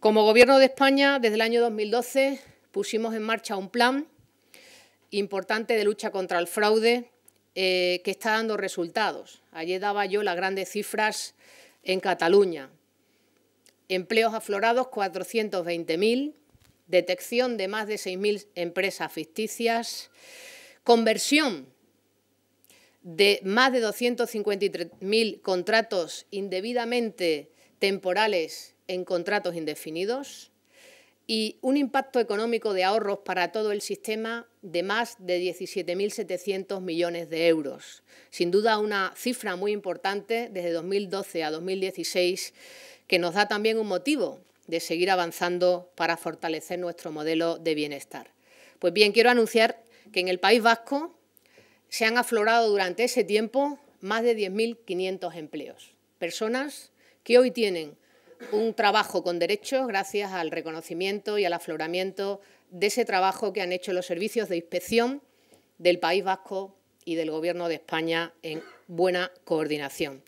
Como Gobierno de España, desde el año 2012 pusimos en marcha un plan importante de lucha contra el fraude eh, que está dando resultados. Ayer daba yo las grandes cifras en Cataluña. Empleos aflorados 420.000, detección de más de 6.000 empresas ficticias, conversión de más de 253.000 contratos indebidamente temporales en contratos indefinidos y un impacto económico de ahorros para todo el sistema de más de 17.700 millones de euros. Sin duda una cifra muy importante desde 2012 a 2016 que nos da también un motivo de seguir avanzando para fortalecer nuestro modelo de bienestar. Pues bien, quiero anunciar que en el País Vasco se han aflorado durante ese tiempo más de 10.500 empleos. Personas que hoy tienen un trabajo con derechos gracias al reconocimiento y al afloramiento de ese trabajo que han hecho los servicios de inspección del País Vasco y del Gobierno de España en buena coordinación.